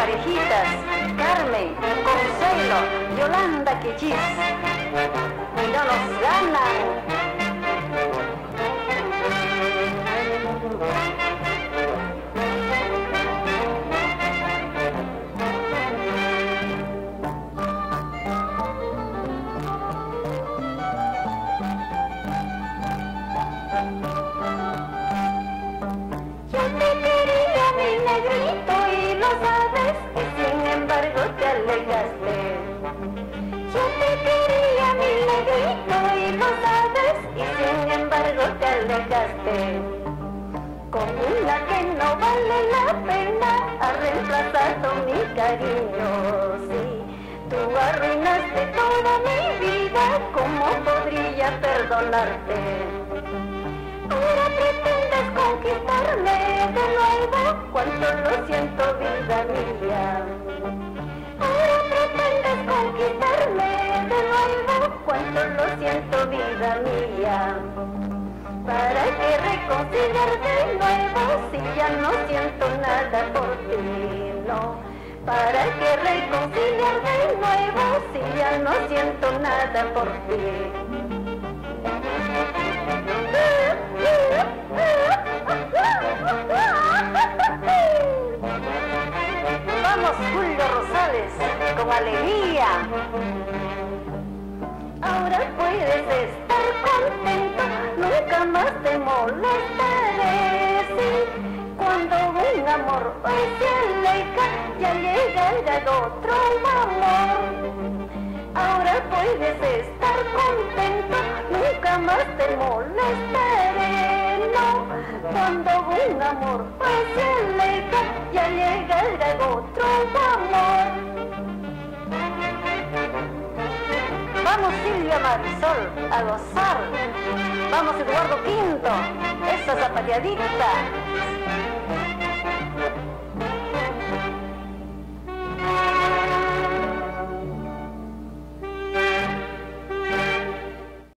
parejitas, Carmen, Consuelo, Yolanda Quechis. No nos ganan. negrito. Sin embargo te alegaste. Con una que no vale la pena ha reemplazado mi cariño, sí. Tú arruinaste toda mi vida, ¿cómo podría perdonarte? Ahora pretendes conquistarme de nuevo, cuánto lo siento vida mía. Vida mía. ¿Para qué reconciliar de nuevo si ya no siento nada por ti? No. ¿Para qué reconciliar de nuevo si ya no siento nada por ti? Vamos, Julio Rosales, con alegría. Ahora puedes te molestaré. Sí, cuando un amor hoy se aleja, ya llega el otro amor. Ahora puedes estar contento, nunca más te molestaré, no. Cuando un amor hoy se aleja, ya llega el otro amor. Vamos Silvia Marisol a gozar. Vamos Eduardo Quinto, zapatillita.